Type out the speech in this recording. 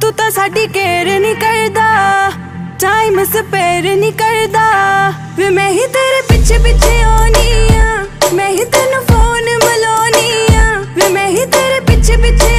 ਤੂੰ ਤਾਂ ਸਾਡੀ ਕੇਰ ਨਹੀਂ ਕਰਦਾ ਟਾਈਮ ਸਪੇਰ ਨਹੀਂ ਕਰਦਾ। ਵੇ ਮੈਂ ਹੀ ਤੇਰੇ ਪਿੱਛੇ ਪਿੱਛੇ ਆਉਣੀ ਆ, ਮੈਂ ਹੀ ਤੈਨੂੰ ਫੋਨ ਮਲਾਉਣੀ ਆ। ਵੇ ਮੈਂ ਹੀ ਤੇਰੇ ਪਿੱਛੇ ਪਿੱਛੇ